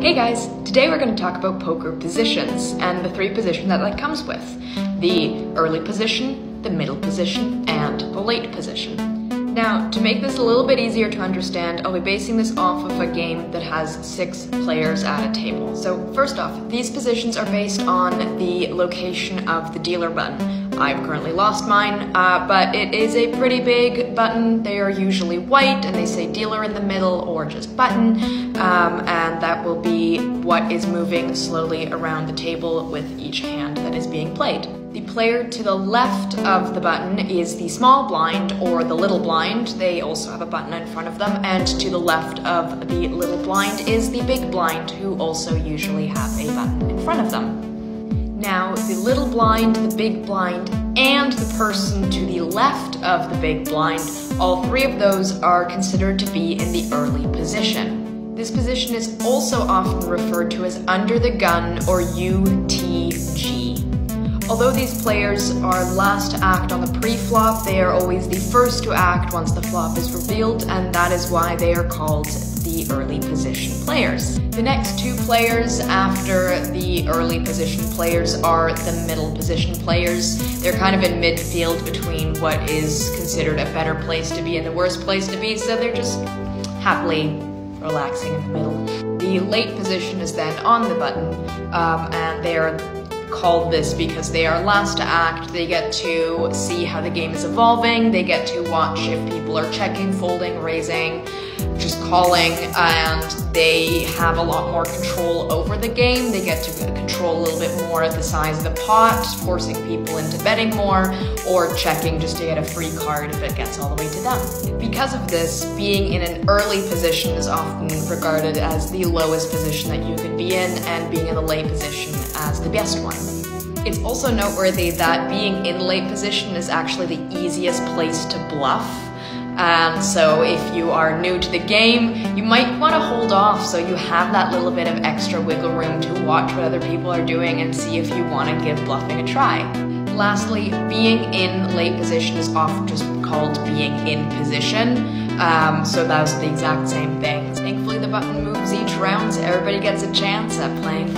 Hey guys, today we're going to talk about poker positions and the three positions that that comes with. The early position, the middle position, and the late position. Now, to make this a little bit easier to understand, I'll be basing this off of a game that has six players at a table. So first off, these positions are based on the location of the dealer button. I've currently lost mine, uh, but it is a pretty big button. They are usually white and they say dealer in the middle or just button, um, and that will be what is moving slowly around the table with each hand that is being played. The player to the left of the button is the small blind or the little blind. They also have a button in front of them. And to the left of the little blind is the big blind, who also usually have a button in front of them. Blind, the big blind, and the person to the left of the big blind, all three of those are considered to be in the early position. This position is also often referred to as under the gun or UTG. Although these players are last to act on the pre-flop, they are always the first to act once the flop is revealed, and that is why they are called the early position players. The next two players after the early position players are the middle position players. They're kind of in midfield between what is considered a better place to be and the worst place to be, so they're just happily relaxing in the middle. The late position is then on the button, um, and they are called this because they are last to act. They get to see how the game is evolving. They get to watch if people are checking, folding, raising, just calling, and they have a lot more control over the game. They get to control a little bit more of the size of the pot, forcing people into betting more, or checking just to get a free card if it gets all the way to them. Because of this, being in an early position is often regarded as the lowest position that you could be in, and being in the late position as the best one. It's also noteworthy that being in late position is actually the easiest place to bluff and so if you are new to the game, you might want to hold off so you have that little bit of extra wiggle room to watch what other people are doing and see if you want to give bluffing a try. Lastly, being in late position is often just called being in position. Um, so that's the exact same thing. Thankfully the button moves each round so everybody gets a chance at playing